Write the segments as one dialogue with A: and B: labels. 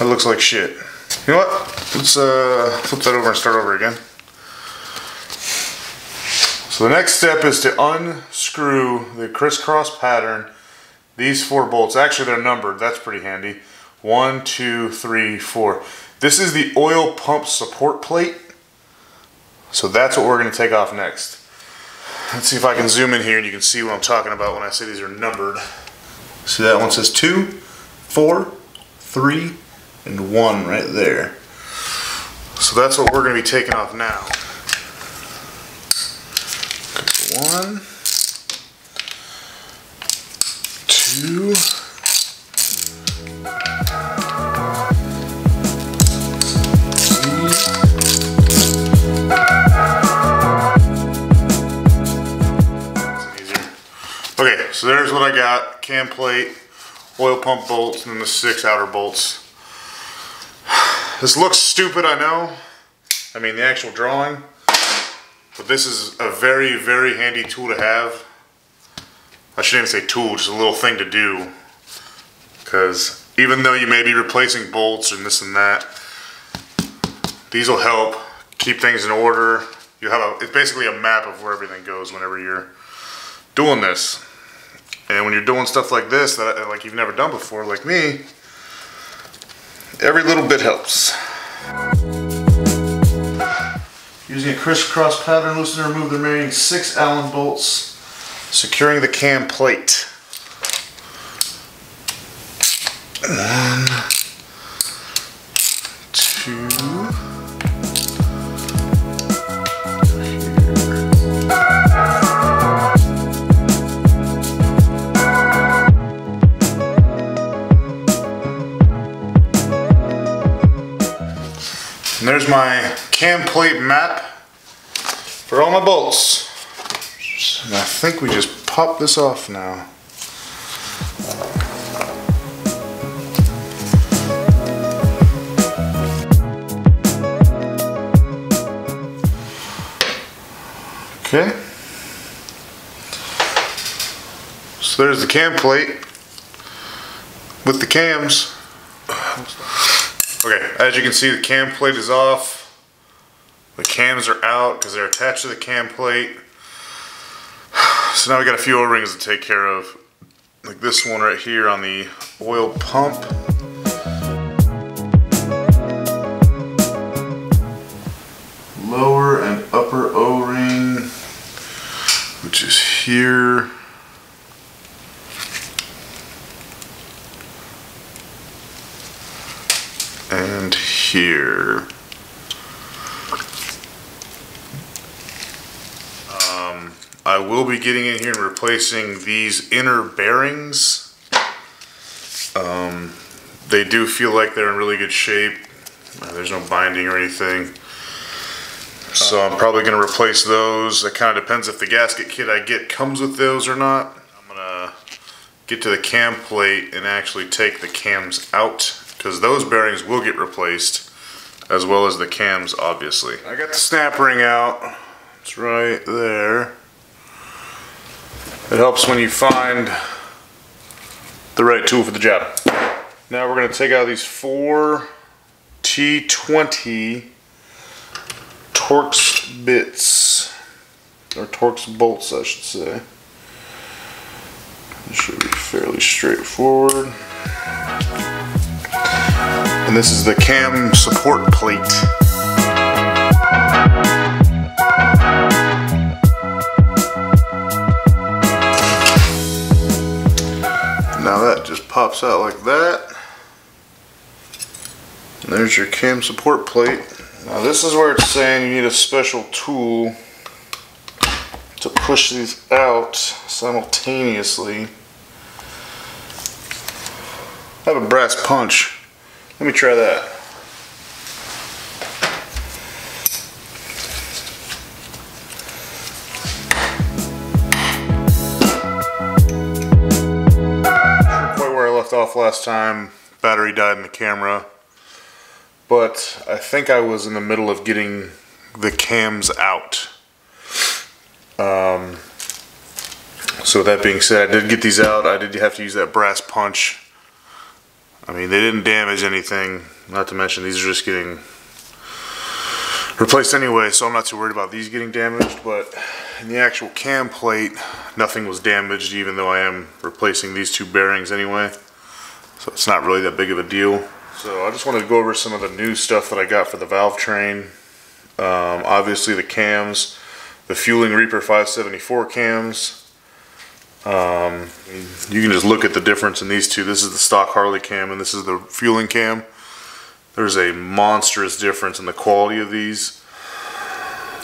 A: That looks like shit. You know what? Let's uh, flip that over and start over again. So the next step is to unscrew the crisscross pattern. These four bolts, actually they're numbered, that's pretty handy. One, two, three, four. This is the oil pump support plate. So that's what we're gonna take off next. Let's see if I can zoom in here and you can see what I'm talking about when I say these are numbered. See that one says two, four, three, and one right there. So that's what we're gonna be taking off now. One, two, Okay, so there's what I got. Cam plate, oil pump bolts, and then the six outer bolts. This looks stupid, I know. I mean, the actual drawing. But this is a very, very handy tool to have. I shouldn't even say tool, just a little thing to do. Because even though you may be replacing bolts and this and that, these will help keep things in order. You have a, it's basically a map of where everything goes whenever you're doing this. And when you're doing stuff like this, that like you've never done before, like me, every little bit helps. Using a crisscross pattern loosener, remove the remaining six Allen bolts, securing the cam plate. One, two, And there's my cam plate map for all my bolts. And I think we just pop this off now. Okay. So there's the cam plate with the cams. Okay, as you can see, the cam plate is off. The cams are out because they're attached to the cam plate. So now we got a few O-rings to take care of. Like this one right here on the oil pump. Lower and upper O-ring, which is here. and here. Um, I will be getting in here and replacing these inner bearings. Um, they do feel like they're in really good shape. Uh, there's no binding or anything. So I'm probably going to replace those. It kind of depends if the gasket kit I get comes with those or not. I'm going to get to the cam plate and actually take the cams out because those bearings will get replaced as well as the cams obviously. I got the snap ring out. It's right there. It helps when you find the right tool for the job. Now we're going to take out these four T20 Torx bits or Torx bolts I should say. It should be fairly straightforward. And this is the cam support plate. Now that just pops out like that. And there's your cam support plate. Now this is where it's saying you need a special tool to push these out simultaneously. I have a brass punch. Let me try that. Where I left off last time. Battery died in the camera. But I think I was in the middle of getting the cams out. Um, so with that being said, I did get these out. I did have to use that brass punch I mean, they didn't damage anything. Not to mention, these are just getting replaced anyway, so I'm not too worried about these getting damaged. But in the actual cam plate, nothing was damaged, even though I am replacing these two bearings anyway. So it's not really that big of a deal. So I just wanted to go over some of the new stuff that I got for the valve train. Um, obviously the cams, the Feuling Reaper 574 cams. Um, you can just look at the difference in these two. This is the stock Harley cam and this is the Feuling cam. There's a monstrous difference in the quality of these.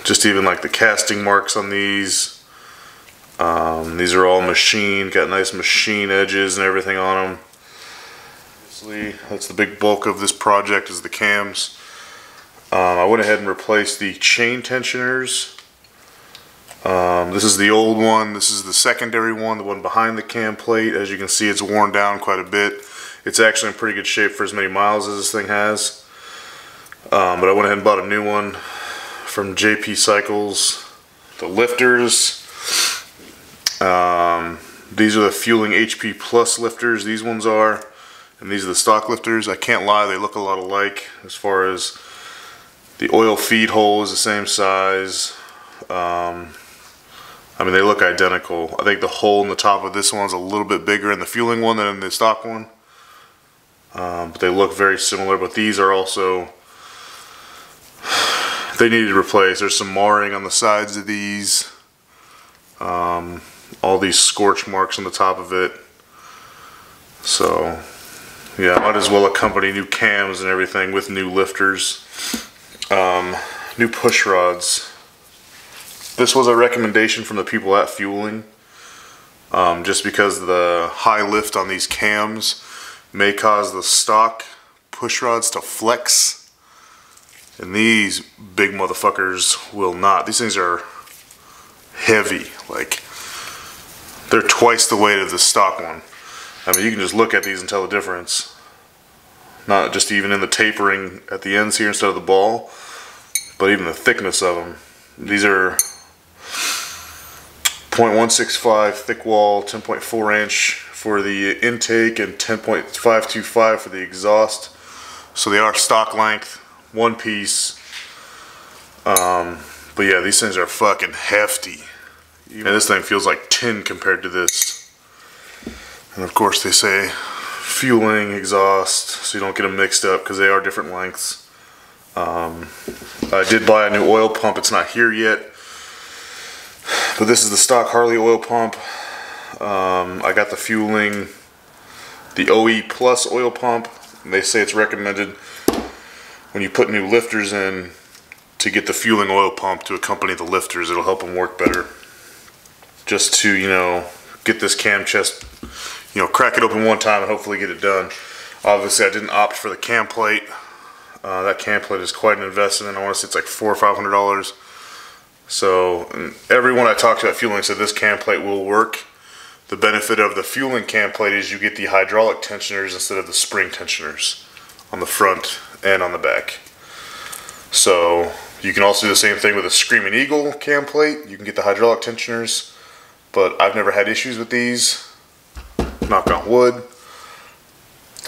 A: Just even like the casting marks on these. Um, these are all machine, got nice machine edges and everything on them. Obviously, that's the big bulk of this project is the cams. Um, I went ahead and replaced the chain tensioners. Um, this is the old one. This is the secondary one, the one behind the cam plate. As you can see, it's worn down quite a bit. It's actually in pretty good shape for as many miles as this thing has. Um, but I went ahead and bought a new one from JP Cycles. The lifters. Um, these are the Feuling HP Plus lifters. These ones are. And these are the stock lifters. I can't lie, they look a lot alike as far as the oil feed hole is the same size. Um, I mean, they look identical. I think the hole in the top of this one's a little bit bigger in the Feuling one than in the stock one. Um, but they look very similar, but these are also, they needed replace. There's some marring on the sides of these. Um, all these scorch marks on the top of it. So, yeah, might as well accompany new cams and everything with new lifters. Um, new push rods. This was a recommendation from the people at Feuling. Um, just because the high lift on these cams may cause the stock push rods to flex. And these big motherfuckers will not. These things are heavy. Like, they're twice the weight of the stock one. I mean, you can just look at these and tell the difference. Not just even in the tapering at the ends here instead of the ball, but even the thickness of them. These are 0.165 thick wall, 10.4 inch for the intake and 10.525 for the exhaust. So they are stock length, one piece. Um, but yeah, these things are fucking hefty. And this thing feels like tin compared to this. And of course they say Feuling, exhaust, so you don't get them mixed up because they are different lengths. Um, I did buy a new oil pump. It's not here yet. But this is the stock Harley oil pump. Um, I got the Feuling, the OE Plus oil pump. They say it's recommended when you put new lifters in to get the Feuling oil pump to accompany the lifters. It'll help them work better. Just to, you know, get this cam chest you know, crack it open one time and hopefully get it done. Obviously, I didn't opt for the cam plate. Uh, that cam plate is quite an investment. I want to say it's like four or five hundred dollars. So everyone I talked to at Feuling said this cam plate will work. The benefit of the Feuling cam plate is you get the hydraulic tensioners instead of the spring tensioners on the front and on the back. So you can also do the same thing with a Screaming Eagle cam plate. You can get the hydraulic tensioners, but I've never had issues with these knock on wood.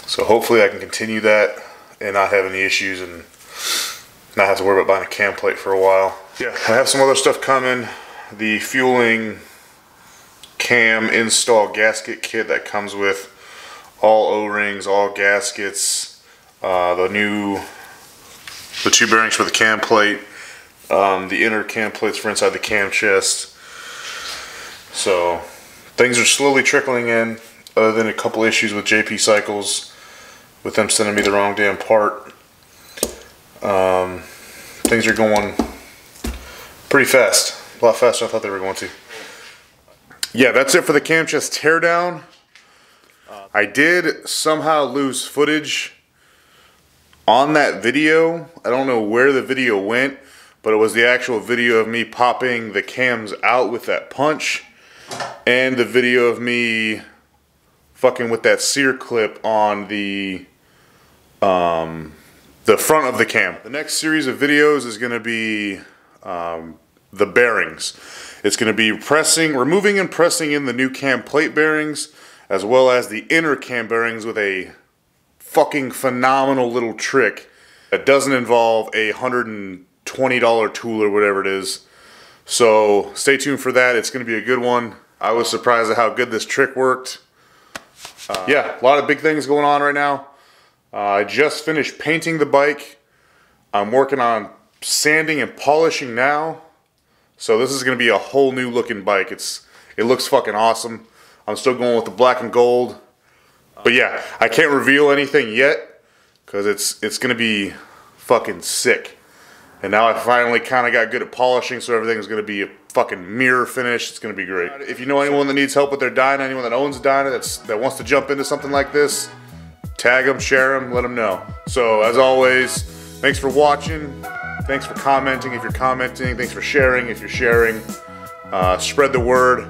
A: So hopefully I can continue that and not have any issues and not have to worry about buying a cam plate for a while. Yeah, I have some other stuff coming. The Feuling cam install gasket kit that comes with all O-rings, all gaskets, uh, the new, the two bearings for the cam plate, um, the inner cam plates for inside the cam chest. So things are slowly trickling in other than a couple issues with JP Cycles, with them sending me the wrong damn part. Um, things are going pretty fast, a lot faster than I thought they were going to. Yeah, that's it for the cam chest teardown. I did somehow lose footage on that video. I don't know where the video went, but it was the actual video of me popping the cams out with that punch and the video of me fucking with that circlip on the um, the front of the cam. The next series of videos is going to be um, the bearings. It's going to be pressing, removing and pressing in the new cam plate bearings, as well as the inner cam bearings with a fucking phenomenal little trick that doesn't involve a $120 tool or whatever it is. So stay tuned for that. It's going to be a good one. I was surprised at how good this trick worked. Uh, yeah, a lot of big things going on right now. Uh, I just finished painting the bike. I'm working on sanding and polishing now. So this is going to be a whole new looking bike. It's It looks fucking awesome. I'm still going with the black and gold. But yeah, I can't reveal anything yet because it's it's going to be fucking sick. And now I finally kind of got good at polishing, so everything's going to be a fucking mirror finish. It's going to be great. If you know anyone that needs help with their Dyna, anyone that owns a Dyna that's, that wants to jump into something like this, tag them, share them, let them know. So as always, thanks for watching. Thanks for commenting if you're commenting. Thanks for sharing if you're sharing. Uh, spread the word.